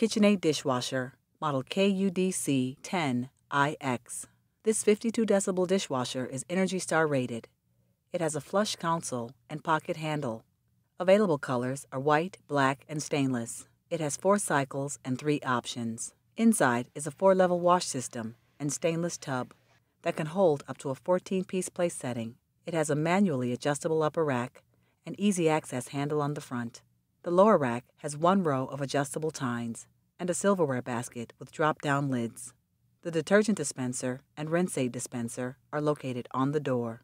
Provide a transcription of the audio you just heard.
KitchenAid dishwasher, model KUDC 10IX. This 52 decibel dishwasher is Energy Star rated. It has a flush console and pocket handle. Available colors are white, black, and stainless. It has four cycles and three options. Inside is a four level wash system and stainless tub that can hold up to a 14 piece place setting. It has a manually adjustable upper rack and easy access handle on the front. The lower rack has one row of adjustable tines and a silverware basket with drop down lids. The detergent dispenser and rinse aid dispenser are located on the door.